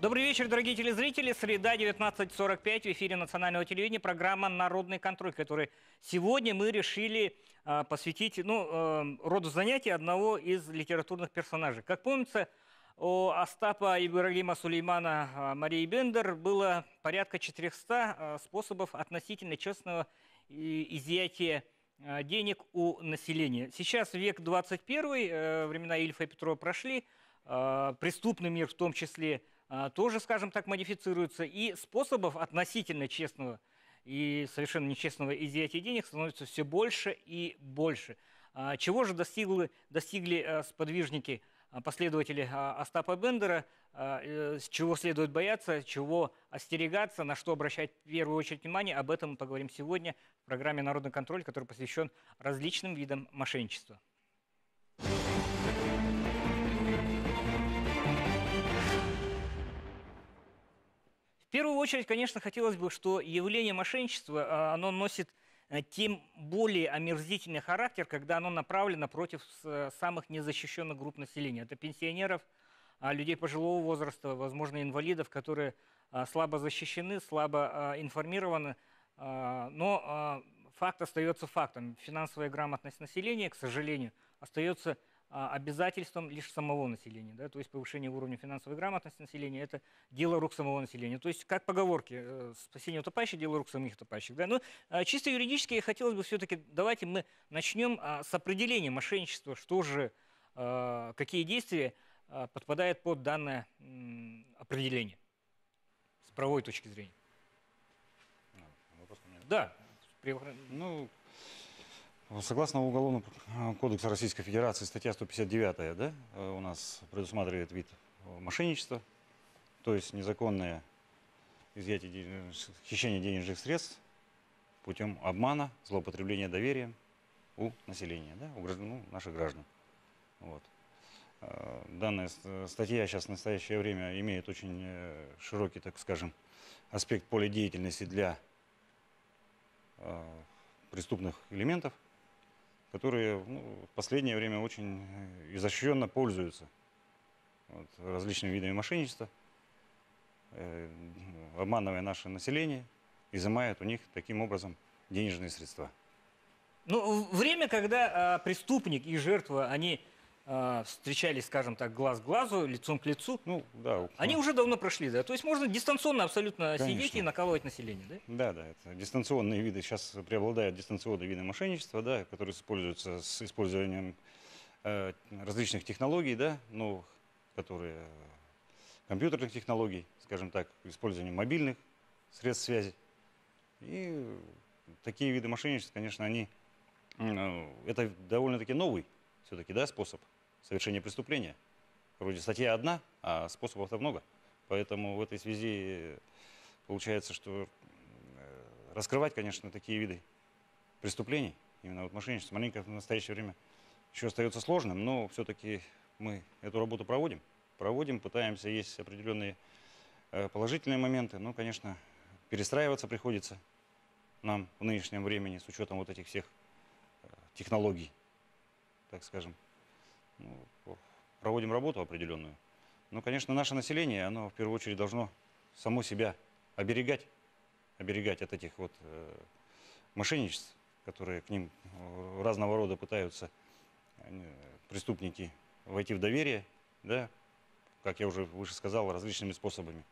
Добрый вечер, дорогие телезрители. Среда, 19.45. В эфире национального телевидения программа «Народный контроль», которой сегодня мы решили а, посвятить ну, э, роду занятий одного из литературных персонажей. Как помнится, у Остапа Ибрагима Сулеймана а, Марии Бендер было порядка 400 а, способов относительно честного изъятия а, денег у населения. Сейчас век 21, э, времена Ильфа и Петрова прошли, а, преступный мир в том числе а, тоже, скажем так, модифицируется, и способов относительно честного и совершенно нечестного изъятия денег становится все больше и больше. А, Чего же достигли, достигли а, сподвижники, а, последователи а, Остапа Бендера, а, э, с чего следует бояться, чего остерегаться, на что обращать в первую очередь внимание, об этом мы поговорим сегодня в программе «Народный контроль», который посвящен различным видам мошенничества. В первую очередь, конечно, хотелось бы, что явление мошенничества, а, оно носит э, тем более омерзительный характер, когда оно направлено против с- самых незащищенных групп населения. Это пенсионеров, а, людей пожилого возраста, возможно, инвалидов, которые слабо защищены, слабо информированы. Но факт остается фактом. Финансовая грамотность населения, к сожалению, остается обязательством лишь самого населения. Да? То есть повышение уровня финансовой грамотности населения – это дело рук самого населения. То есть, как поговорки, э, спасение утопающих – дело рук самих утопающих. Да? Но а, чисто юридически хотелось бы все-таки, давайте мы начнем а, с определения мошенничества, что же, а, какие действия а, подпадают под данное определение с правовой точки зрения. Да, Ну, согласно Уголовному э, кодексу Российской Федерации, статья 159, да, э, у нас предусматривает вид э, мошенничества, то есть незаконное изъятие, ден- хищение денежных средств путем обмана, злоупотребления доверием у населения, да, у граждан, ну, наших граждан. Вот. Э, Данная ст- статья сейчас в настоящее время имеет очень широкий, так скажем, аспект поля деятельности для преступных элементов, которые ну, в последнее время очень э, изощренно пользуются вот, различными видами мошенничества, э, обманывая наше население, изымают у них таким образом денежные средства. Ну, время, когда а, преступник и жертва, они а, встречались, скажем так, глаз к глазу, лицом к лицу, Ну, да. они уже давно прошли, да? То есть можно дистанционно абсолютно сидеть Конечно. и накалывать население, да? Да, да, это дистанционные виды. Сейчас преобладают дистанционные виды мошенничества, да, которые используются с использованием э, различных технологий, да, новых, которые э, компьютерных технологий, скажем так, использованием мобильных средств связи. И такие виды мошенничества, конечно, они м, э, это довольно-таки новый все-таки, да, способ совершения преступления. Вроде статья одна, а способов-то много. Поэтому в этой связи получается, что э, раскрывать, конечно, такие виды преступлений, именно вот мошенничество, маленько в настоящее время еще остается сложным, но все-таки мы эту работу проводим. Проводим, пытаемся, есть определенные э, положительные моменты, но, конечно, перестраиваться приходится нам в нынешнем времени с учетом вот этих всех э, технологий, так скажем. Ну, проводим работу определенную. Но, конечно, наше население, оно в первую очередь должно само себя оберегать, оберегать от этих вот э, мошенничеств, которые к ним э, разного рода пытаются э, преступники войти в доверие, да, как я уже выше сказал, различными способами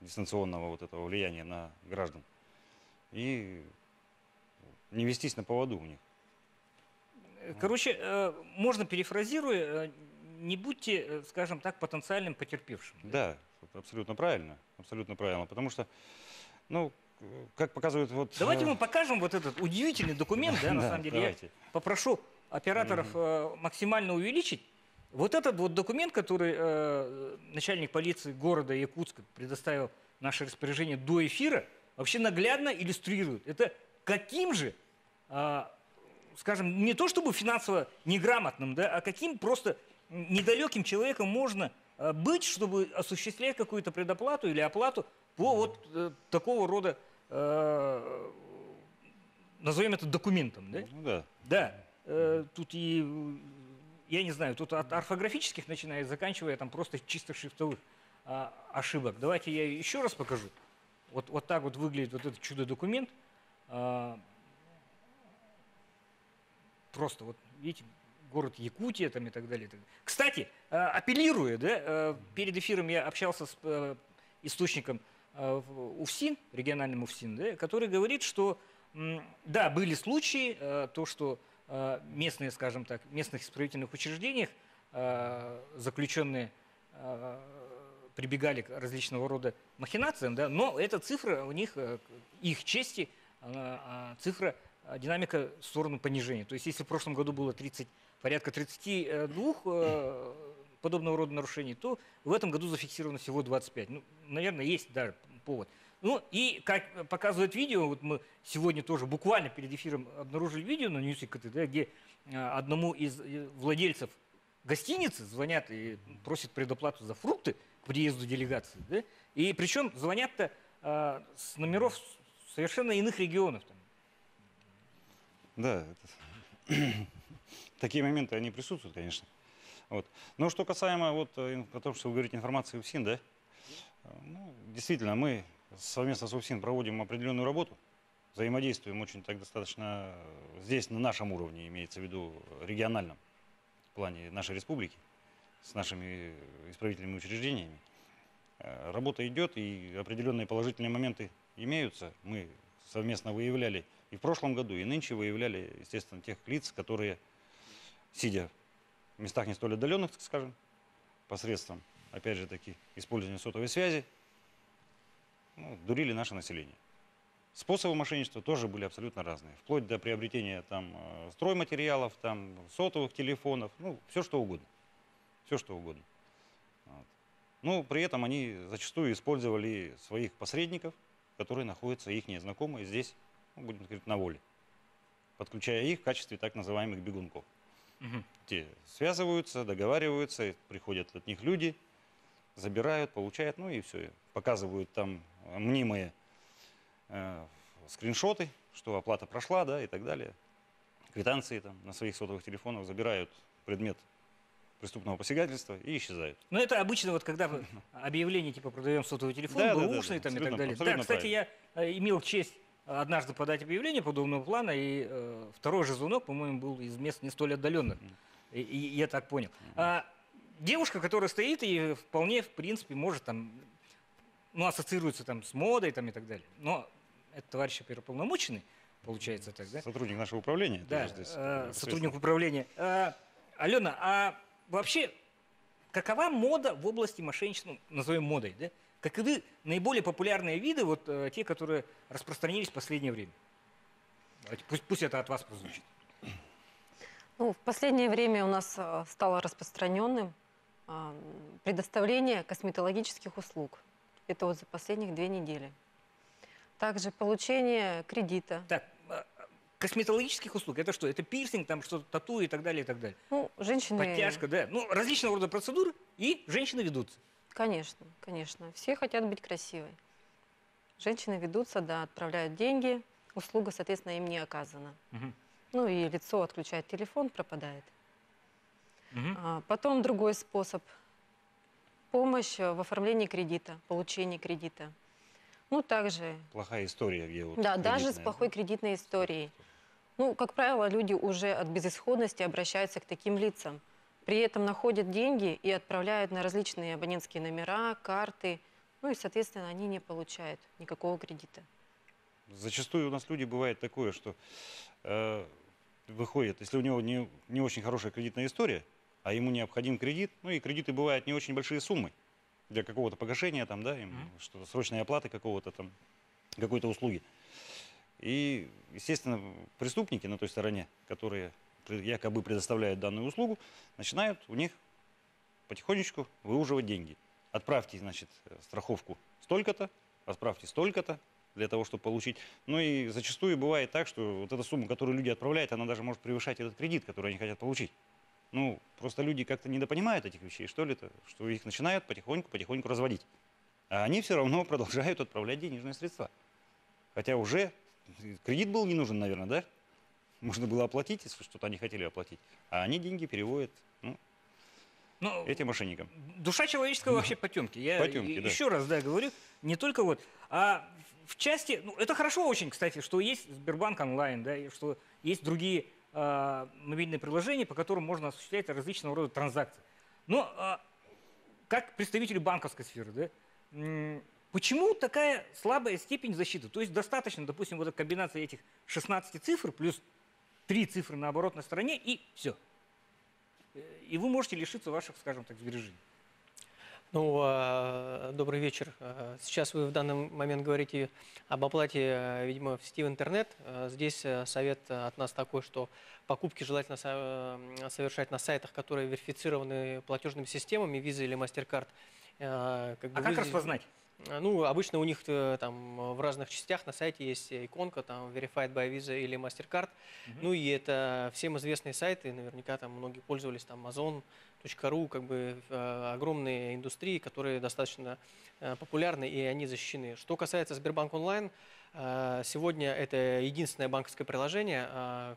дистанционного вот этого влияния на граждан. И не вестись на поводу у них. Короче, э, можно перефразируя, э, не будьте, э, скажем так, потенциальным потерпевшим. Да, это абсолютно правильно, абсолютно правильно, потому что, ну, э, как показывает вот... Давайте э, мы покажем вот этот удивительный документ, да, на Да, самом деле. Я попрошу операторов э, максимально увеличить. Вот этот вот документ, который э, начальник полиции города Якутска предоставил наше распоряжение до эфира, вообще наглядно иллюстрирует. Это каким же, а, скажем, не то чтобы финансово неграмотным, да, а каким просто недалеким человеком можно а, быть, чтобы осуществлять какую-то предоплату или оплату по вот э, такого рода, э, назовем это документом. Да? Ну да, Да, э, тут и, э, я не знаю, тут от орфографических начиная, заканчивая там просто чисто шрифтовых а, ошибок. Давайте я еще раз покажу. Вот, вот так вот выглядит вот этот чудо-документ. А, просто вот, видите, город Якутия там и так далее. Кстати, а, апеллируя, да, а, перед эфиром я общался с а, источником УФСИН, региональным УФСИН, да, который говорит, что да, были случаи, то, что местные, скажем так, местных исправительных учреждениях заключенные прибегали к различного рода махинациям, да, но эта цифра у них, э, их чести, а, цифра, динамика в сторону понижения. То есть если в прошлом году было 30, порядка 32 э, подобного рода нарушений, то в этом году зафиксировано всего 25. Ну, наверное, есть да, повод. Ну и как показывает видео, вот мы сегодня тоже буквально перед эфиром обнаружили видео на Ньюсик да, где э, одному из владельцев гостиницы звонят и просят предоплату за фрукты, к приезду делегации. Да? И причем звонят-то с номеров совершенно иных регионов. Там. Да, это... такие моменты, они присутствуют, конечно. Вот. Но что касаемо вот, э, о том, что вы говорите, информации УФСИН, да, ну, действительно, мы совместно с УФСИН проводим определенную работу, взаимодействуем очень так достаточно здесь, на нашем уровне, имеется в виду региональном, в плане нашей республики с нашими исправительными учреждениями. Э, работа идет, и определенные положительные моменты имеются. Мы совместно выявляли и в прошлом году, и нынче выявляли, естественно, тех лиц, которые, сидя в местах не столь отдаленных, так скажем, посредством, опять же таки, использования сотовой связи, ну, дурили наше население. Способы мошенничества тоже были абсолютно разные. Вплоть до приобретения там, э, стройматериалов, там, сотовых телефонов, ну, все что угодно все что угодно. Вот. Но при этом они зачастую использовали своих посредников, которые находятся, их знакомые здесь, ну, будем говорить, на воле, подключая их в качестве так называемых бегунков. Угу. Те связываются, договариваются, приходят от них люди, забирают, получают, ну и все, показывают там мнимые э, скриншоты, что оплата прошла, да, и так далее. Квитанции там на своих сотовых телефонах забирают предмет преступного посягательства и исчезают. Ну, это обычно вот когда объявление типа продаем сотовый телефон, да, бэушный да, да, там и так далее. Да, кстати, правильно. я э, имел честь однажды подать объявление подобного плана, и э, второй же звонок, по-моему, был из мест не столь отдаленных. И, и я так понял. А, девушка, которая стоит и вполне, в принципе, может там, ну, ассоциируется там с модой там и так далее. Но это товарищ оперуполномоченный, получается так, да? Сотрудник нашего управления. Да, здесь, э, сотрудник управления. А, Алена, а вообще, какова мода в области мошенничества, ну, назовем модой, да? Каковы наиболее популярные виды, вот э, те, которые распространились в последнее время? Давайте, пусть, пусть это от вас прозвучит. Ну, в последнее время у нас э, стало распространенным э, предоставление косметологических услуг. Это вот за последних две недели. Также получение кредита. Так, косметологических услуг. Это что? Это пирсинг, там что-то, тату и так далее, и так далее. Ну, женщины... Подтяжка, да. Ну, различного рода процедуры, и женщины ведутся. Конечно, конечно. Все хотят быть красивой. Женщины ведутся, да, отправляют деньги, услуга, соответственно, им не оказана. Угу. Ну и лицо отключает телефон, пропадает. Угу. А, потом другой способ. Помощь в оформлении кредита, получении кредита. Ну, также... Плохая история, где вот Да, даже с плохой кредитной историей. Ну, как правило, люди уже от безысходности обращаются к таким лицам. При этом находят деньги и отправляют на различные абонентские номера, карты. Ну и, соответственно, они не получают никакого кредита. Зачастую у нас люди бывает такое, что э, выходит, если у него не, не очень хорошая кредитная история, а ему необходим кредит, ну и кредиты бывают не очень большие суммы для какого-то погашения, там, да, им mm-hmm. что-то срочной оплаты какого-то там, какой-то услуги. И, естественно, преступники на той стороне, которые якобы предоставляют данную услугу, начинают у них потихонечку выуживать деньги. Отправьте, значит, страховку столько-то, отправьте столько-то для того, чтобы получить. Ну и зачастую бывает так, что вот эта сумма, которую люди отправляют, она даже может превышать этот кредит, который они хотят получить. Ну, просто люди как-то недопонимают этих вещей, что ли это, что их начинают потихоньку-потихоньку разводить. А они все равно продолжают отправлять денежные средства. Хотя уже Кредит был не нужен, наверное, да? Можно было оплатить, если что-то они хотели оплатить. А они деньги переводят. Ну, ну, этим мошенникам. Душа человеческая вообще потемки. Я потемки, еще раз да, говорю, не только вот, а в части, ну, это хорошо очень, кстати, что есть Сбербанк онлайн, да, и что есть другие э, мобильные приложения, по которым можно осуществлять различного рода транзакции. Но э, как представители банковской сферы, да, почему такая слабая степень защиты? То есть достаточно, допустим, вот эта комбинация этих 16 цифр плюс 3 цифры на оборотной стороне и все. И вы можете лишиться ваших, скажем так, сбережений. Ну, а, добрый вечер. А, сейчас вы в данный момент говорите об оплате, а, видимо, в сети в интернет. Здесь совет от нас такой, что покупки желательно совершать на сайтах, которые верифицированы платежными системами Visa или MasterCard. Как бы а как распознать? Ну, обычно у них э, там в разных частях на сайте есть иконка, там Verified by Visa или MasterCard. Угу. Ну и это всем известные сайты, наверняка там многие пользовались, там Amazon.ru, как бы э, огромные индустрии, которые достаточно э, популярны и они защищены. Что касается Сбербанк онлайн, сегодня это единственное банковское приложение,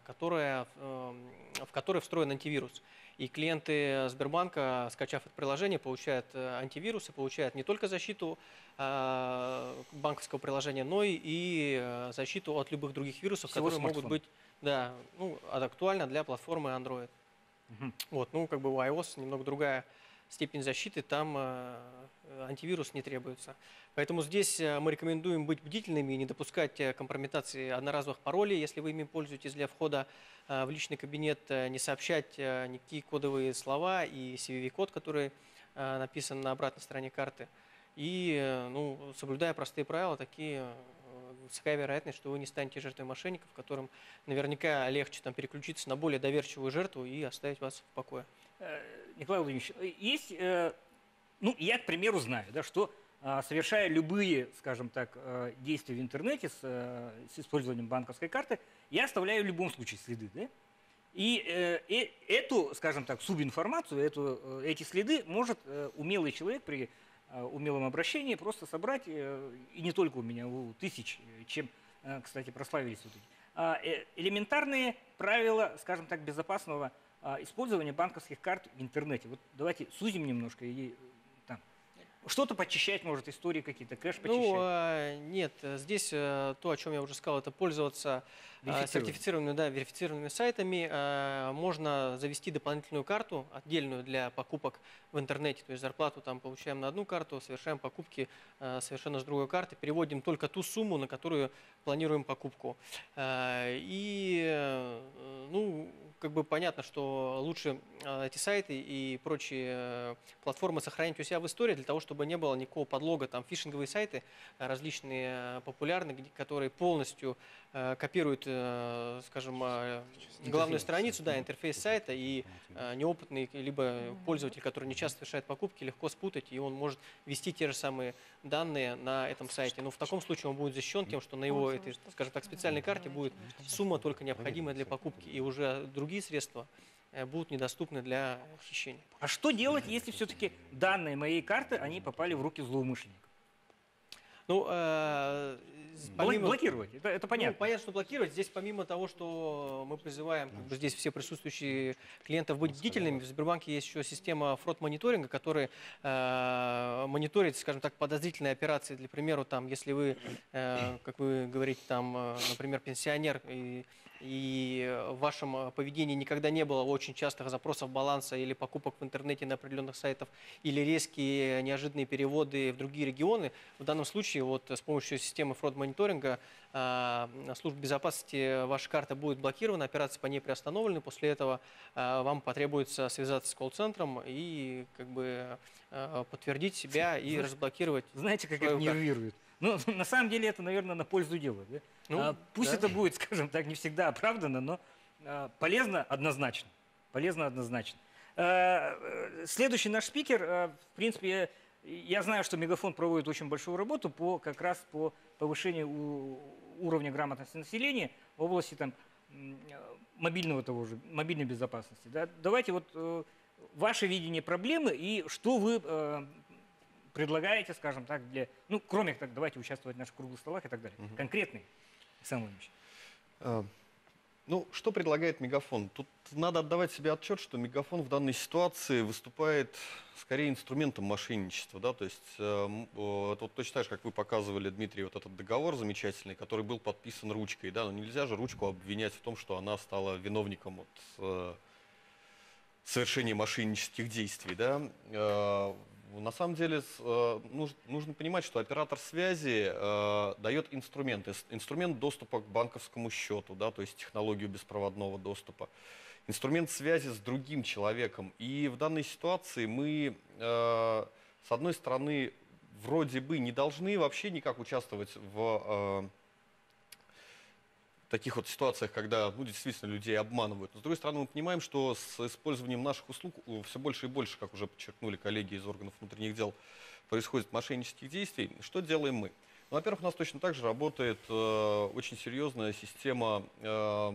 которое, в которое встроен антивирус. И клиенты Сбербанка, скачав это приложение, получают э, антивирусы, получают не только защиту э, банковского приложения, но и э, защиту от любых других вирусов, Всего которые смартфон. могут быть да, ну, актуально для платформы Android. Угу. Вот, ну, как бы у iOS немного другая степень защиты, там антивирус не требуется. Поэтому здесь мы рекомендуем быть бдительными и не допускать компрометации одноразовых паролей, если вы ими пользуетесь для входа Э, в личный кабинет, э, не сообщать э, никакие кодовые слова и CVV-код, который написан на обратной стороне карты. И ну, соблюдая простые правила, такие высокая вероятность, что вы не станете жертвой мошенников, которым наверняка легче там, переключиться на более доверчивую жертву и оставить вас в покое. Николай Владимирович, есть, ну, я, к примеру, знаю, да, что совершая любые, скажем так, действия в интернете с, с использованием банковской карты, я оставляю в любом случае следы. Да? И э, э, эту, скажем так, субинформацию, эту, э, эти следы может э, умелый человек при э, умелом обращении просто собрать, э, и не только у меня, у тысяч, чем, э, кстати, прославились вот эти. А, э, элементарные правила, скажем так, безопасного э, использования банковских карт в интернете. Вот давайте сузим немножко и что-то почищать может, истории какие-то, кэш ну, почищать? Ну, нет, здесь э, то, о чем я уже сказал, это пользоваться э, сертифицированными, да, верифицированными сайтами. Э, можно завести дополнительную карту, отдельную для покупок в интернете. То есть зарплату там получаем на одну карту, совершаем покупки совершенно с другой карты, переводим только ту сумму, на которую планируем покупку. И, ну, как бы понятно, что лучше э, эти сайты и прочие э, платформы сохранить у себя в истории для того, чтобы не было никакого подлога. Там фишинговые сайты э, различные популярные, которые полностью копируют, скажем, главную страницу, да, интерфейс сайта, и неопытный либо пользователь, который не часто совершает покупки, легко спутать, и он может ввести те же самые данные на этом сайте. Но в таком случае он будет защищен тем, что на его, этой, скажем так, специальной карте будет сумма только необходимая для покупки, и уже другие средства э, будут недоступны для хищения. А что делать, если все-таки данные моей карты, они попали в руки злоумышленников? Ну, э, помимо, блокировать, это, это понятно. Ну, понятно, что блокировать. Здесь помимо того, что мы призываем как бы, здесь все присутствующие клиентов быть бдительными, в Сбербанке есть еще система фрод-мониторинга, которая э, мониторит, скажем так, подозрительные операции. Для примера, там, если вы, э, как вы говорите, там, э, например, пенсионер и и в вашем э, поведении никогда не было очень частых запросов баланса или покупок в интернете на определенных сайтах, или резкие неожиданные переводы в другие регионы, в данном случае вот с помощью системы фрод-мониторинга э, служб безопасности ваша карта будет блокирована, операции по ней приостановлены, после этого э, вам потребуется связаться с колл-центром и как бы подтвердить себя и разблокировать. Знаете, как это нервирует? Ну, на самом деле это, наверное, на пользу дела. Да? Ну, а, пусть да. это будет, скажем так, не всегда оправдано, но а, полезно однозначно. Полезно однозначно. А, следующий наш спикер, а, в принципе, я знаю, что Мегафон проводит очень большую работу по, как раз по повышению у, уровня грамотности населения в области там, мобильного того же, мобильной безопасности. Да? Давайте вот э, ваше видение проблемы и что вы э, предлагаете, скажем так, для, ну, кроме так, давайте участвовать в наших круглых столах и так далее, угу. конкретный, Александр Владимирович? А, Ну, что предлагает Мегафон? Тут надо отдавать себе отчет, что Мегафон в данной ситуации выступает скорее инструментом мошенничества. Да? То есть э, э, вот точно так же, как вы показывали, Дмитрий, вот этот договор замечательный, который был подписан ручкой. Да? Но нельзя же ручку обвинять в том, что она стала виновником вот, э, совершения мошеннических действий. Да? Э, на самом деле э, нужно понимать, что оператор связи э, дает инструмент, инструмент доступа к банковскому счету, да, то есть технологию беспроводного доступа, инструмент связи с другим человеком. И в данной ситуации мы, э, с одной стороны, вроде бы не должны вообще никак участвовать в таких вот ситуациях, когда ну, действительно людей обманывают. Но, с другой стороны, мы понимаем, что с использованием наших услуг все больше и больше, как уже подчеркнули коллеги из органов внутренних дел, происходит мошеннических действий. Что делаем мы? Ну, во-первых, у нас точно так же работает э, очень серьезная система э,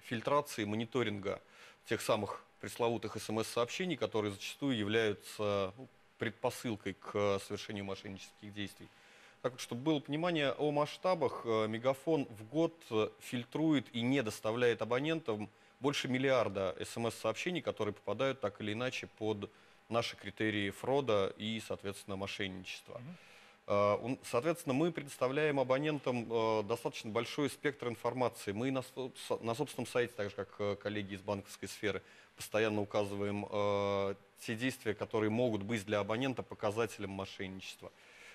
фильтрации, мониторинга тех самых пресловутых смс-сообщений, которые зачастую являются ну, предпосылкой к совершению мошеннических действий. Так чтобы было понимание о масштабах, э, Мегафон в год э, фильтрует и не доставляет абонентам больше миллиарда смс-сообщений, которые попадают так или иначе под наши критерии фрода и, соответственно, мошенничества. Э, соответственно, мы предоставляем абонентам достаточно большой спектр информации. Мы на, на собственном сайте, так же как коллеги из банковской сферы, постоянно указываем те действия, которые могут быть для абонента показателем мошенничества.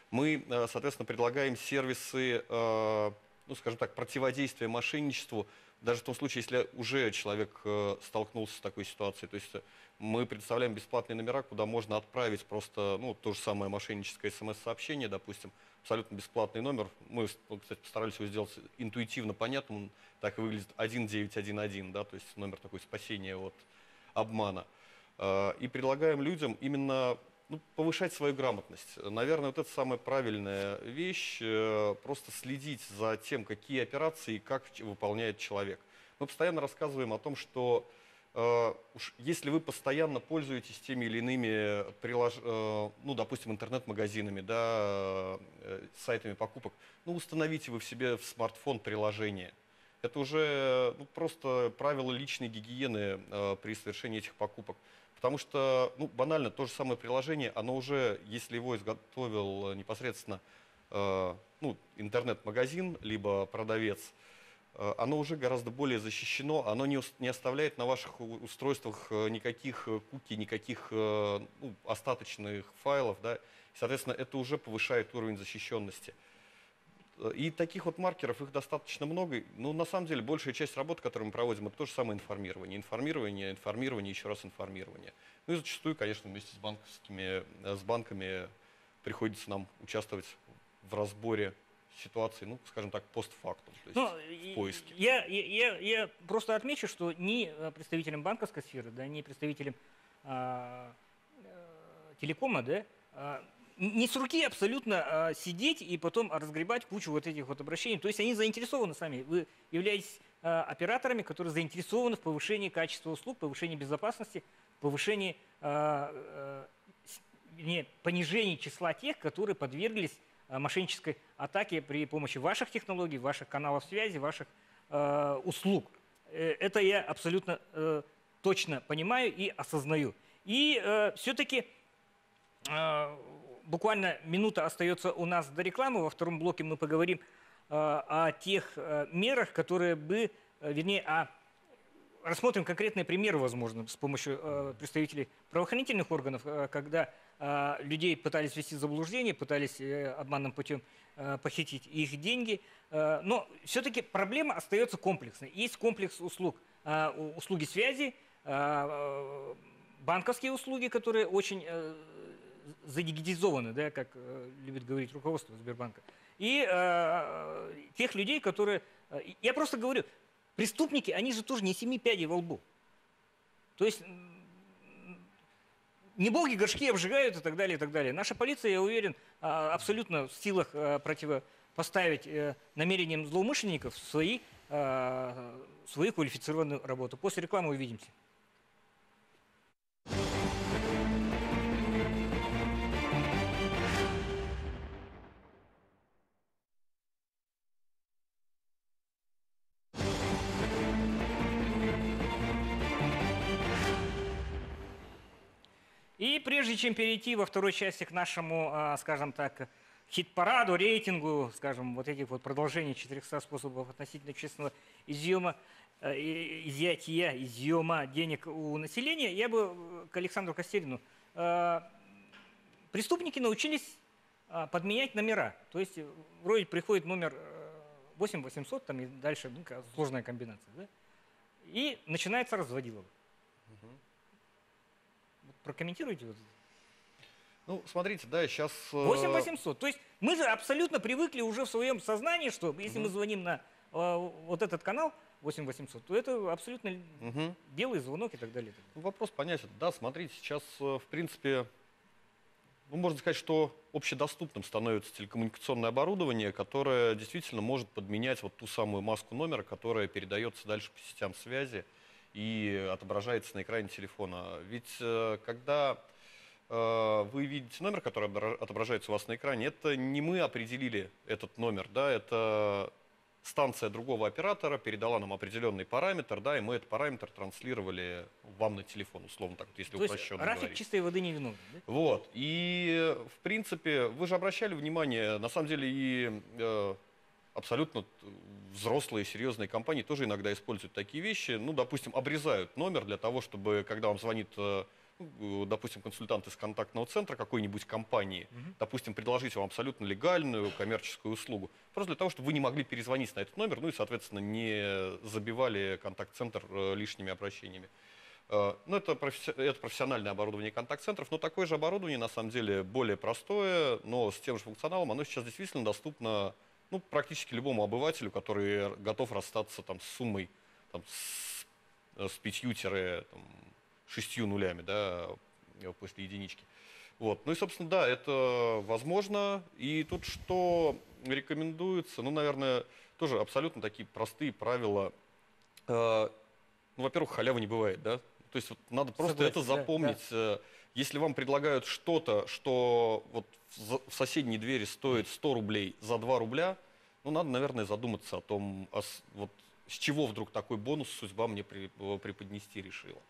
Мы, э, соответственно, предлагаем сервисы, э, ну, скажем так, противодействия мошенничеству, даже в том случае, если уже человек э, столкнулся с такой ситуацией. То есть мы предоставляем бесплатные номера, куда можно отправить просто ну, то же самое мошенническое смс-сообщение, допустим, абсолютно бесплатный номер. Мы, кстати, постарались его сделать интуитивно понятным, так и выглядит 1911, да, то есть номер такой спасения от обмана. И предлагаем людям именно ну, повышать свою грамотность. Наверное, вот это самая правильная вещь, э, просто следить за тем, какие операции и как выполняет человек. Мы постоянно рассказываем о том, что э, уж если вы постоянно пользуетесь теми или иными, прилож... э, ну, допустим, интернет-магазинами, да, э, сайтами покупок, ну, установите вы в себе в смартфон приложение. Это уже ну, просто правило личной гигиены э, при совершении этих покупок. Потому что, ну, банально, то же самое приложение, оно уже, если его изготовил непосредственно э, ну, интернет-магазин, либо продавец, э, оно уже гораздо более защищено, оно не, не оставляет на ваших устройствах э, никаких э, куки, никаких э, ну, остаточных файлов, да, соответственно, это уже повышает уровень защищенности. И таких вот маркеров, их достаточно много. Но на самом деле большая часть работы, которую мы проводим, это то же самое информирование. Информирование, информирование, еще раз информирование. Ну и зачастую, конечно, вместе с, банковскими, э, с банками приходится нам участвовать в разборе ситуации, ну, скажем так, постфактум, то есть ну, в поиске. Я, я, я просто отмечу, что ни э, представителям банковской сферы, да, ни представителям а, э, телекома, да, а, не с руки абсолютно а, сидеть и потом разгребать кучу вот этих вот обращений. То есть они заинтересованы сами. Вы являетесь а, операторами, которые заинтересованы в повышении качества услуг, повышении безопасности, повышении, а, а, не, понижении числа тех, которые подверглись а, мошеннической атаке при помощи ваших технологий, ваших каналов связи, ваших а, услуг. Э, это я абсолютно а, точно понимаю и осознаю. И а, все-таки буквально минута остается у нас до рекламы. Во втором блоке мы поговорим э, о тех э, мерах, которые бы, э, вернее, о рассмотрим конкретные примеры, возможно, с помощью э, представителей правоохранительных органов, э, когда э, людей пытались ввести в заблуждение, пытались э, обманным путем э, похитить их деньги. Э, но все-таки проблема остается комплексной. Есть комплекс услуг. Э, услуги связи, э, банковские услуги, которые очень э, задигитизованы, да, как э, любит говорить руководство Сбербанка, и э, тех людей, которые... Э, я просто говорю, преступники, они же тоже не семи пядей во лбу. То есть не боги горшки обжигают и так далее, и так далее. Наша полиция, я уверен, а, абсолютно в силах э, противопоставить намерениям злоумышленников свои, свою квалифицированную работу. После рекламы увидимся. Прежде чем перейти во второй части к нашему, а, скажем так, хит-параду, рейтингу, скажем, вот этих вот продолжений 400 способов относительно честного изъема, э, изъятия, изъема денег у населения, я бы э, к Александру Костерину. Э, преступники научились а, подменять номера. То есть вроде приходит номер 8800, там и дальше ну, сложная комбинация. Да? И начинается разводилово. Угу. Прокомментируйте ну, смотрите, да, сейчас... 8800. Э, То есть мы же абсолютно привыкли уже в своем сознании, что если угу. мы звоним на э, вот этот канал 8800, то это абсолютно угу. белый звонок и так далее. Ну, вопрос понятен. Да, смотрите, сейчас, э, в принципе, ну, можно сказать, что общедоступным становится телекоммуникационное оборудование, которое действительно может подменять вот ту самую маску номера, которая передается дальше по сетям связи и отображается на экране телефона. Ведь э, когда Э, вы видите номер, который отображается у вас на экране, это не мы определили этот номер, да, это станция другого оператора передала нам определенный параметр, да, и мы этот параметр транслировали вам на телефон, условно так, вот, если То упрощенно есть говорить. чистой воды не виновен, да? Вот, и в принципе, вы же обращали внимание, на самом деле и э, абсолютно взрослые серьезные компании тоже иногда используют такие вещи, ну, допустим, обрезают номер для того, чтобы, когда вам звонит э, ну, допустим, консультант из контактного центра какой-нибудь компании, угу. допустим, предложить вам абсолютно легальную коммерческую услугу, просто для того, чтобы вы не могли перезвонить на этот номер, ну и, соответственно, не забивали контакт-центр э, лишними обращениями. Э, ну, это, професси это профессиональное оборудование контакт-центров, но такое же оборудование, на самом деле, более простое, но с тем же функционалом, оно сейчас действительно доступно ну, практически любому обывателю, который готов расстаться там, с суммой там, с, э, с пятью-там, шестью нулями, да, после единички. Вот. Ну и, собственно, да, это возможно. И тут что рекомендуется? Ну, наверное, тоже абсолютно такие простые правила. Э, ну, во-первых, халявы не бывает, да? То есть вот надо просто Согласен, это запомнить. Да, да. Если вам предлагают что-то, что вот в соседней двери стоит 100 рублей за 2 рубля, ну, надо, наверное, задуматься о том, о, вот, с чего вдруг такой бонус судьба мне преподнести решила.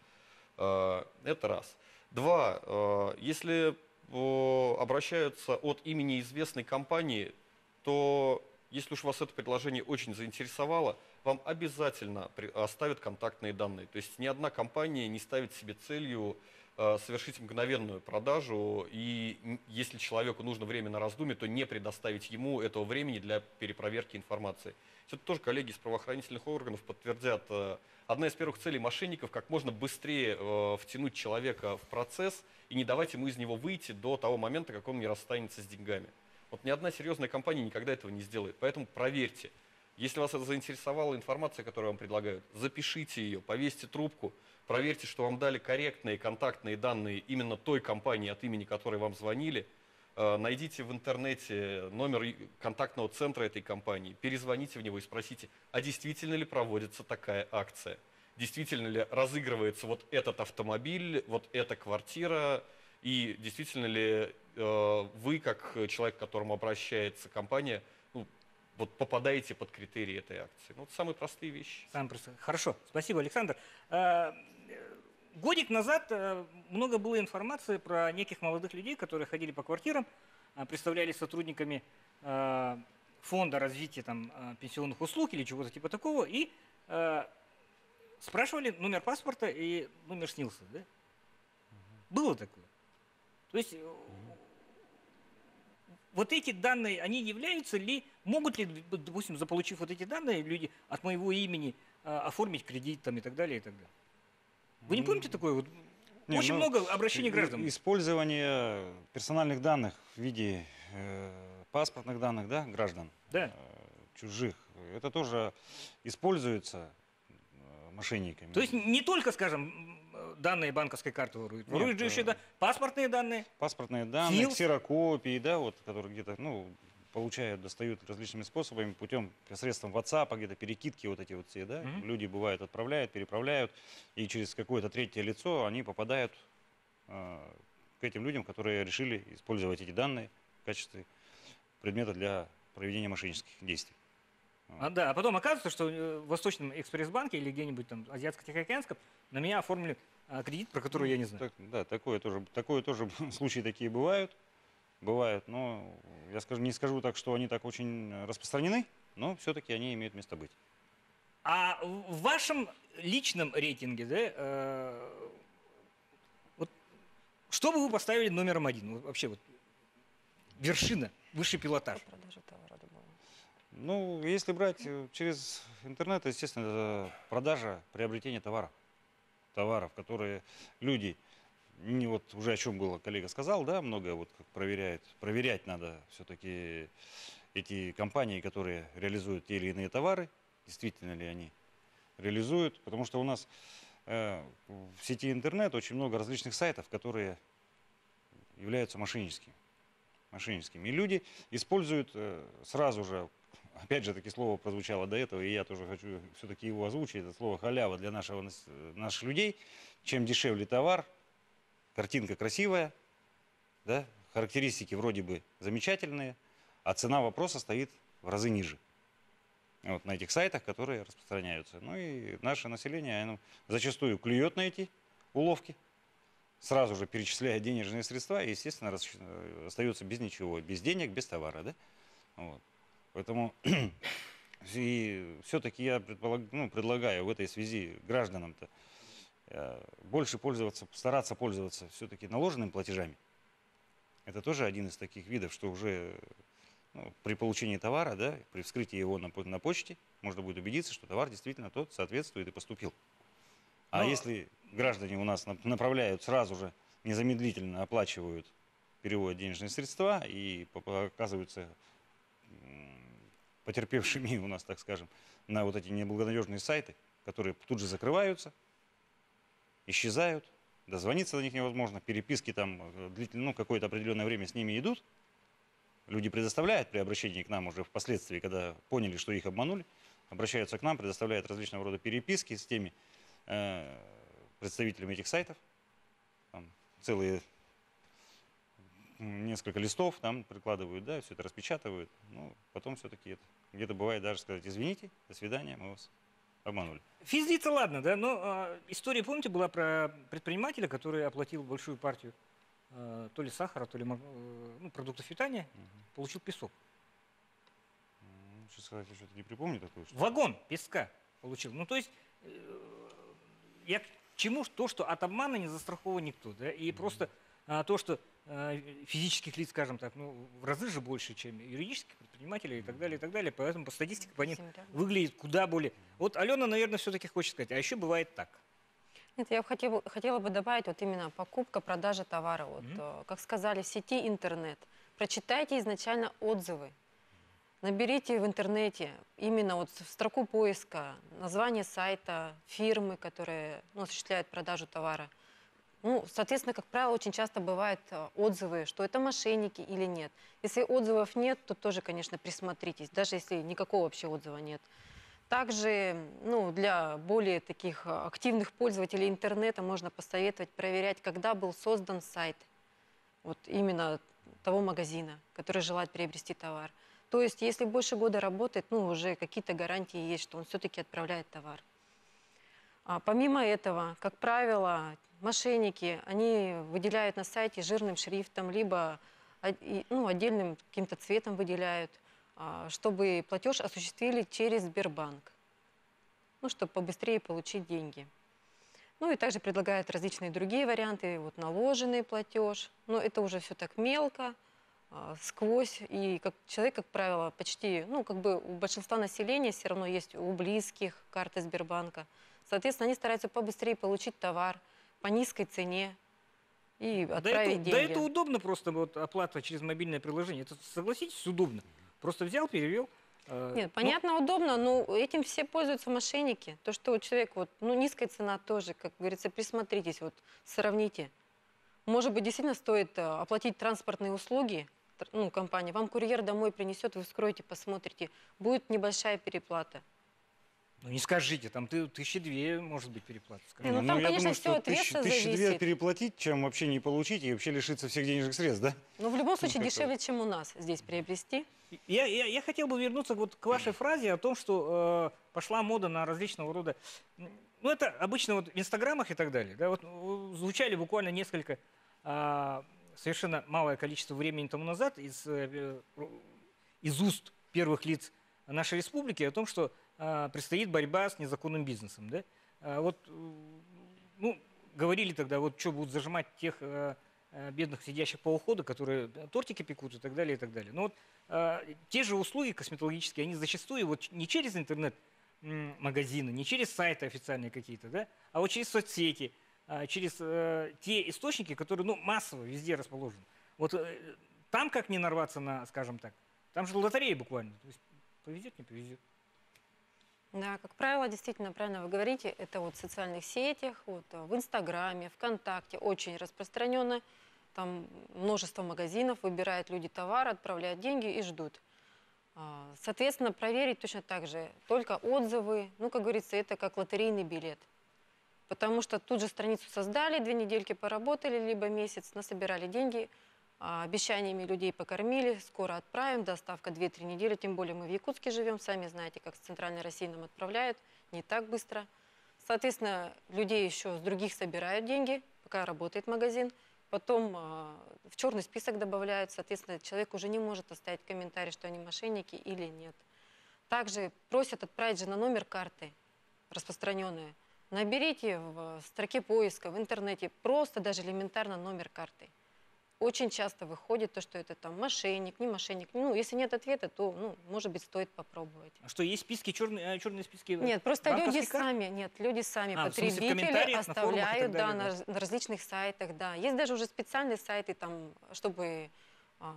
Э, это раз. Два, э, если обращаются от имени известной компании, то если уж вас это предложение очень заинтересовало, вам обязательно оставят контактные данные. То есть ни одна компания не ставит себе целью э, совершить мгновенную продажу, и если человеку нужно время на раздумье, то не предоставить ему этого времени для перепроверки информации. Это тоже коллеги из правоохранительных органов подтвердят одна из первых целей мошенников как можно быстрее э, втянуть человека в процесс и не давать ему из него выйти до того момента, как он не расстанется с деньгами. Вот ни одна серьезная компания никогда этого не сделает. Поэтому проверьте. Если вас заинтересовала информация, которую вам предлагают, запишите ее, повесьте трубку, проверьте, что вам дали корректные контактные данные именно той компании, от имени которой вам звонили – Э, найдите в интернете номер контактного центра этой компании, перезвоните в него и спросите, а действительно ли проводится такая акция? Действительно ли разыгрывается вот этот автомобиль, вот эта квартира, и действительно ли э, вы, как человек, к которому обращается компания, ну, вот попадаете под критерии этой акции? Ну, вот самые простые вещи. Самые простые. Хорошо, спасибо, Александр. Годик назад э, много было информации про неких молодых людей, которые ходили по квартирам, э, представлялись сотрудниками э, фонда развития там, пенсионных услуг или чего-то типа такого, и спрашивали номер паспорта и номер снился. Да? Было такое. То есть вот эти данные, они являются ли, могут ли, допустим, заполучив вот эти данные, люди от моего имени оформить кредит там, и так далее, и так далее? Вы не помните такое? Вот не, Очень ну, много обращений граждан. Использование персональных данных в виде э, паспортных данных да, граждан, да. э, чужих, это тоже используется э, мошенниками. То есть не только, скажем, данные банковской карты воруют, воруют же еще да, паспортные данные. Паспортные данные, Фил. ксерокопии, да, вот, которые где-то, ну, получают, достают различными способами, путем, посредством WhatsApp, где-то перекидки вот эти вот все, да, mm-hmm. люди бывают отправляют, переправляют, и через какое-то третье лицо они попадают э, к этим людям, которые решили использовать эти данные в качестве предмета для проведения мошеннических действий. А, да, а потом оказывается, что э, в Восточном экспресс-банке или где-нибудь там Азиатско-Тихоокеанском на меня оформили а, кредит, про который я не знаю. Так, да, такое тоже, такое тоже случаи такие бывают. Бывают, но я скажу, не скажу так, что они так очень распространены, но все-таки они имеют место быть. А в вашем личном рейтинге, да, э, вот, что бы вы поставили номером один? Вот вообще вот вершина, высший пилотаж. Ну, если брать э, через интернет, естественно, это продажа, приобретение товара. Товаров, которые люди, не вот уже о чем было коллега сказал, да, многое вот как проверяют. Проверять надо все-таки эти компании, которые реализуют те или иные товары, действительно ли они реализуют. Потому что у нас э, в сети интернет очень много различных сайтов, которые являются мошенническими. мошенническими. И люди используют э, сразу же опять же таки слово прозвучало до этого, и я тоже хочу все-таки его озвучить, это слово халява для нашего, наших людей. Чем дешевле товар, картинка красивая, да, характеристики вроде бы замечательные, а цена вопроса стоит в разы ниже. Вот на этих сайтах, которые распространяются. Ну и наше население оно зачастую клюет на эти уловки, сразу же перечисляя денежные средства, и, естественно, остается без ничего, без денег, без товара. Да? Вот. Поэтому и все-таки я предполаг, ну, предлагаю в этой связи гражданам-то э, больше пользоваться, стараться пользоваться все-таки наложенными платежами. Это тоже один из таких видов, что уже ну, при получении товара, да, при вскрытии его на, на почте, можно будет убедиться, что товар действительно тот соответствует и поступил. А Но... если граждане у нас направляют сразу же, незамедлительно оплачивают, переводят денежные средства и оказываются потерпевшими у нас, так скажем, на вот эти неблагонадежные сайты, которые тут же закрываются, исчезают, дозвониться до них невозможно, переписки там э, ну, какое-то определенное время с ними идут, люди предоставляют при обращении к нам уже впоследствии, когда поняли, что их обманули, обращаются к нам, предоставляют различного рода переписки с теми э, представителями этих сайтов, там, целые несколько листов там прикладывают, да, все это распечатывают, ну, потом все-таки это где-то бывает даже сказать, извините, до свидания, мы вас обманули. Физлица, ладно, да, но э, история, помните, была про предпринимателя, который оплатил большую партию э, то ли сахара, то ли э, ну, продуктов питания, угу. получил песок. Сейчас сказать, я что-то не припомню такое. Что... Вагон песка получил. Ну, то есть, э, я к чему? То, что от обмана не застрахован никто, да, и угу. просто а, то, что Э, физических лиц, скажем так, ну, в разы же больше, чем юридических предпринимателей и так далее, и так далее. Поэтому по статистике по ним выглядит куда более... Вот Алена, наверное, все-таки хочет сказать, а еще бывает так. Нет, я хотела, хотела бы добавить вот именно покупка, продажа товара. Вот, mm-hmm. Как сказали, в сети интернет. Прочитайте изначально отзывы. Наберите в интернете именно вот в строку поиска название сайта, фирмы, которые ну, осуществляют продажу товара – ну, соответственно, как правило, очень часто бывают э, отзывы, что это мошенники или нет. Если отзывов нет, то тоже, конечно, присмотритесь, даже если никакого вообще отзыва нет. Также ну, для более таких э, активных пользователей интернета можно посоветовать проверять, когда был создан сайт вот именно того магазина, который желает приобрести товар. То есть, если больше года работает, ну, уже какие-то гарантии есть, что он все-таки отправляет товар. А помимо этого, как правило, мошенники, они выделяют на сайте жирным шрифтом, либо ну, отдельным каким-то цветом выделяют, а, чтобы платеж осуществили через Сбербанк, ну, чтобы побыстрее получить деньги. Ну и также предлагают различные другие варианты, вот наложенный платеж, но это уже все так мелко, а, сквозь, и как человек, как правило, почти, ну, как бы у большинства населения все равно есть у близких карты Сбербанка. Соответственно, они стараются побыстрее получить товар – по низкой цене и отправить да это, деньги. Да это удобно просто, вот оплата через мобильное приложение. Это, согласитесь, удобно. Просто взял, перевел. Э, Нет, ну, понятно, удобно, но этим все пользуются мошенники. То, что вот человек, вот, ну, низкая цена тоже, как говорится, присмотритесь, вот, сравните. Может быть, действительно стоит э, оплатить транспортные услуги, ну, компания, вам курьер домой принесет, вы вскроете, посмотрите, будет небольшая переплата. Ну не скажите, там ты, тысячи две может быть переплата. Не, ну, там, я конечно, думаю, всё что от тысячи, веса тысячи две зависит. переплатить, чем вообще не получить и вообще лишиться всех денежных средств, да? Но в любом случае как-то дешевле, чем у нас здесь приобрести. Я, я, я хотел бы вернуться вот к вашей фразе о том, что э, пошла мода на различного рода... Ну, это обычно вот в инстаграмах и так далее. Да, вот э, звучали буквально несколько, а, совершенно малое количество времени тому назад из, э, э, из уст первых лиц нашей республики о том, что предстоит борьба с незаконным бизнесом. Да? А вот, э, ну, говорили тогда, вот что будут зажимать тех э, э, бедных сидящих по уходу, которые тортики пекут и так далее, и так далее. Но вот а, те же услуги косметологические, они зачастую вот не через интернет м, магазины, не через сайты официальные какие-то, да, а вот через соцсети, а, через те источники, которые, ну, массово везде расположены. Вот там как не нарваться на, скажем так, там же лотерея буквально. То есть повезет, не повезет. Да, как правило, действительно, правильно вы говорите, это вот в социальных сетях, вот э, в Инстаграме, ВКонтакте очень распространенно. Там множество магазинов, выбирают люди товар, отправляют деньги и ждут. А, Соответственно, проверить точно так же. Только отзывы, ну, как говорится, это как лотерейный билет. Потому что тут же страницу создали, две недельки поработали, либо месяц, насобирали деньги, обещаниями людей покормили, скоро отправим, доставка 2-3 недели, тем более мы в Якутске живем, сами знаете, как с Центральной России нам отправляют, не так быстро. Соответственно, людей еще с других собирают деньги, пока работает магазин, потом а, в черный список добавляют, соответственно, человек уже не может оставить комментарий, что они мошенники или нет. Также просят отправить же на номер карты распространенные. Наберите в строке поиска в интернете просто даже элементарно номер карты. Очень часто выходит то, что это там мошенник, не мошенник. Ну, если нет ответа, то, ну, может быть, стоит попробовать. А что, есть списки, черные, черные списки? Нет, просто люди карт? сами, нет, люди сами, А, потребители на оставляют, да, на, да. раз- на различных сайтах, да. Есть даже уже специальные сайты, там, чтобы а,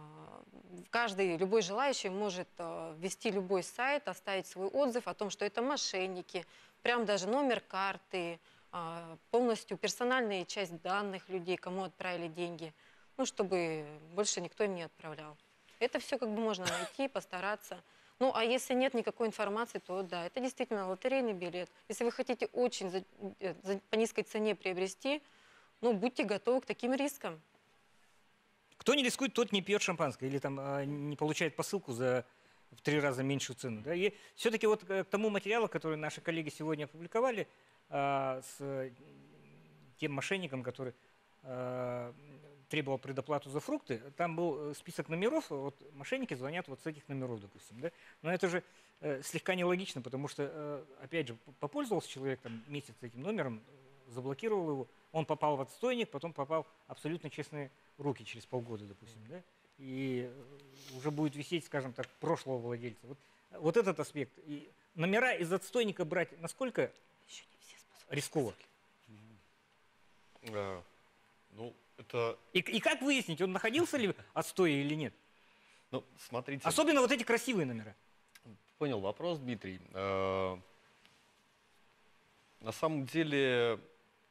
каждый, любой желающий может а, ввести любой сайт, оставить свой отзыв о том, что это мошенники, прям даже номер карты, а, полностью персональная часть данных людей, кому отправили деньги, ну, чтобы больше никто им не отправлял. Это все как бы можно найти, постараться. Ну, а если нет никакой информации, то да, это действительно лотерейный билет. Если вы хотите очень за- э, за- по низкой цене приобрести, ну, будьте готовы к таким рискам. Кто не рискует, тот не пьет шампанское или там а, не получает посылку за в три раза меньшую цену. Да? И все-таки вот э, к тому материалу, который наши коллеги сегодня опубликовали, а, с э, тем мошенником, который а, требовал предоплату за фрукты, там был э, список номеров, вот мошенники звонят вот с этих номеров, допустим. Да? Но это же э, слегка нелогично, потому что, э, опять же, попользовался человек там месяц этим номером, э, заблокировал его, он попал в отстойник, потом попал в абсолютно честные руки через полгода, допустим, да, и э, уже будет висеть, скажем так, прошлого владельца. Вот, вот этот аспект. И номера из отстойника брать насколько рисково? Э, Ну, это, И, и как выяснить, он находился ли в отстое или нет? ну, смотрите. Особенно вот эти красивые номера. Понял вопрос, Дмитрий. Э, На самом деле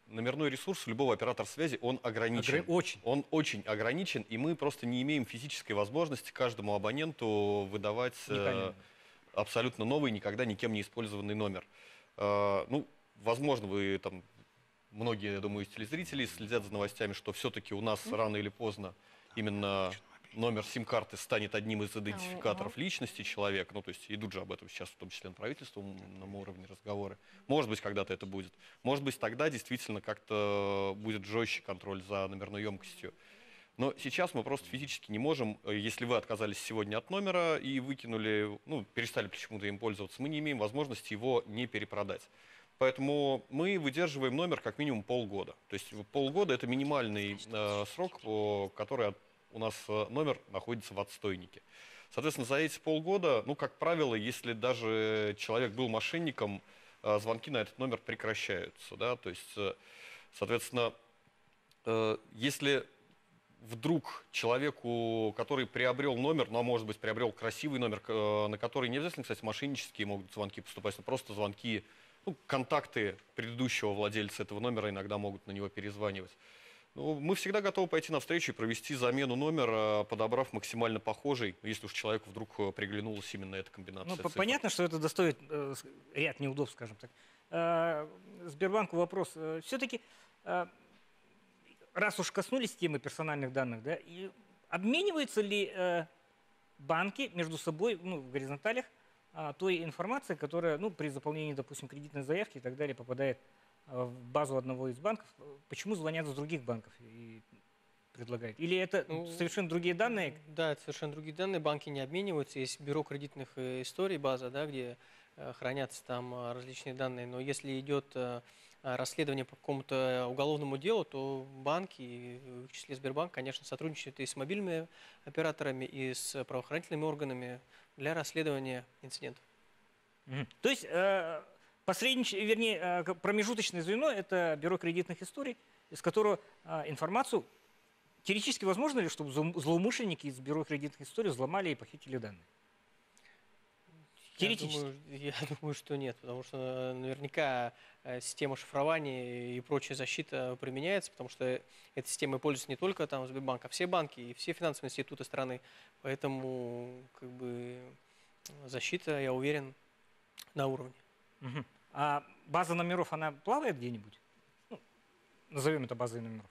номерной ресурс любого оператора связи, он ограничен. Огр- Очень. Он очень ограничен, и мы просто не имеем физической возможности каждому абоненту выдавать э, абсолютно новый, никогда никем не использованный номер. Э, Ну, возможно, вы там, многие, я думаю, из телезрителей следят за новостями, что все-таки у нас рано или поздно именно номер сим-карты станет одним из идентификаторов личности человека. Ну, то есть идут же об этом сейчас, в том числе на правительственном уровне разговоры. Может быть, когда-то это будет. Может быть, тогда действительно как-то будет жестче контроль за номерной емкостью. Но сейчас мы просто физически не можем, э, если вы отказались сегодня от номера и выкинули, ну, перестали почему-то им пользоваться, мы не имеем возможности его не перепродать. Поэтому мы выдерживаем номер как минимум полгода. То есть полгода это минимальный э, срок, по- который от- у нас э, номер находится в отстойнике. Соответственно, за эти полгода, ну, как правило, если даже человек был мошенником, э, звонки на этот номер прекращаются. Да? То есть, э, соответственно, э, если вдруг человеку, который приобрел номер, ну, а может быть, приобрел красивый номер, э, на который не обязательно, кстати, мошеннические могут звонки поступать, но просто звонки, ну, контакты предыдущего владельца этого номера иногда могут на него перезванивать. Ну, мы всегда готовы пойти навстречу и провести замену номера, подобрав максимально похожий, если уж человеку вдруг э, приглянулась именно эта комбинация. Ну, цифр. понятно, что это достоит э, ряд неудобств, скажем так. Э, Сбербанку вопрос. Все-таки, раз уж коснулись темы персональных данных, да, и обмениваются ли э, банки между собой ну, в горизонталях той информацией, которая ну, при заполнении, допустим, кредитной заявки и так далее попадает э, в базу одного из банков? Почему звонят с других банков и предлагают? Или это Ну, совершенно другие данные? Да, это совершенно другие данные. Банки не обмениваются. Есть бюро кредитных э, историй, база, да, где э, хранятся там э, различные данные. Но если идет э, э, расследование по какому-то уголовному делу, то банки, в числе Сбербанк, конечно, сотрудничают и с мобильными операторами, и с правоохранительными органами для расследования инцидентов. Мгм. То есть э, посреднич... вернее, э, промежуточное звено – это бюро кредитных историй, из которого э, информацию теоретически возможно ли, чтобы злоум- злоумышленники из бюро кредитных историй взломали и похитили данные? Я Теоретически. думаю, я думаю, что нет, потому что э, наверняка э, система шифрования и прочая защита применяется, потому что этой системой пользуются не только там Сбербанк, а все банки и все финансовые институты страны. Поэтому как бы защита, я уверен, на уровне. Мгм. А база номеров, она плавает где-нибудь? Ну, назовем это базой номеров.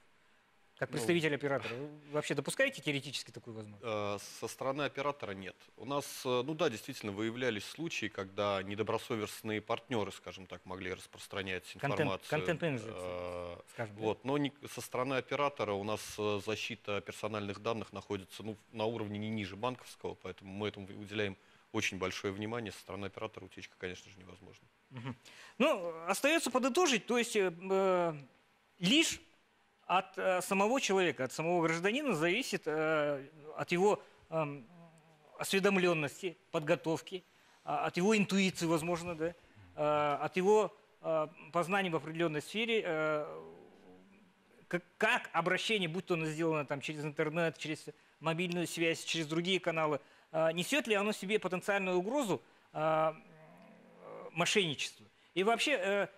Как Ну, представитель оператора, вы вообще допускаете теоретически такую возможность? Э, Со стороны оператора нет. У нас, э, ну да, действительно, выявлялись случаи, когда недобросовестные партнеры, скажем так, могли распространять информацию. контент-менеджеры, э, Скажем, да? Вот, но не- со стороны оператора у нас э, защита персональных данных находится ну, на уровне не ниже банковского, поэтому мы этому уделяем очень большое внимание. Со стороны оператора утечка, конечно же, невозможна. Мгм. Ну, остается подытожить, то есть э, лишь от э, самого человека, от самого гражданина зависит э, от его эм, осведомленности, подготовки, а, от его интуиции, возможно, да, э, от его э, познаний в определенной сфере, как, обращение, будь то оно сделано там, через интернет, через мобильную связь, через другие каналы, несет ли оно себе потенциальную угрозу мошенничеству. И вообще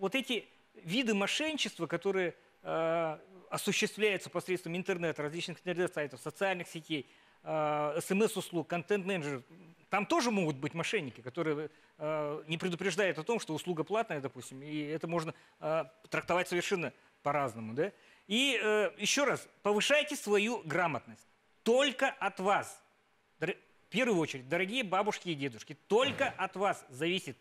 вот эти виды мошенничества, которые э, осуществляются посредством интернета, различных интернет-сайтов, социальных сетей, э, смс-услуг, контент-менеджеров, там тоже могут быть мошенники, которые э, не предупреждают о том, что услуга платная, допустим, и это можно трактовать совершенно по-разному. Да? И еще раз, повышайте свою грамотность. Только от вас в первую очередь, дорогие бабушки и дедушки, только от вас зависит,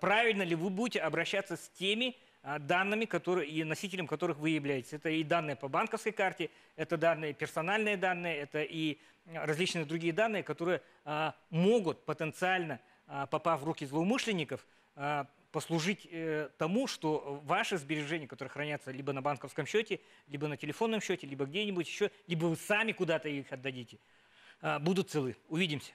правильно ли вы будете обращаться с теми данными, которые, и носителем которых вы являетесь. Это и данные по банковской карте, это данные, персональные данные, это и а, различные другие данные, которые а, могут потенциально, а, попав в руки злоумышленников, а, послужить э, тому, что ваши сбережения, которые хранятся либо на банковском счете, либо на телефонном счете, либо где-нибудь еще, либо вы сами куда-то их отдадите, а, будут целы. Увидимся.